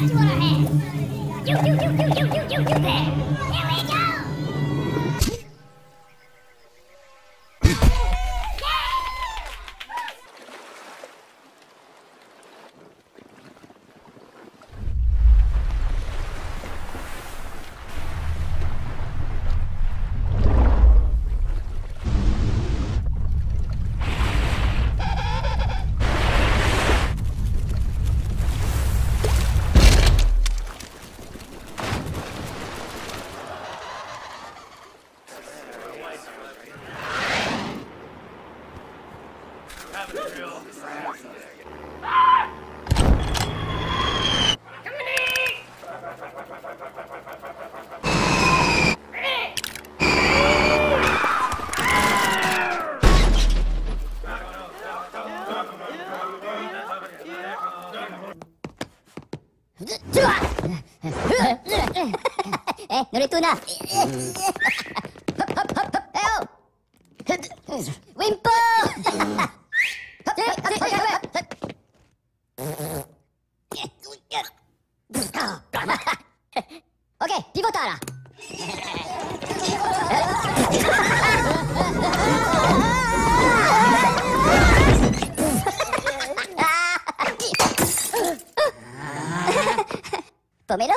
That's what I asked. You, you, you, you, you, you, you, you there. Eh, no le tuna. Hop, hop, hop, hop. Eh, oh. Wimpo! ok, pivotala! 止めろ。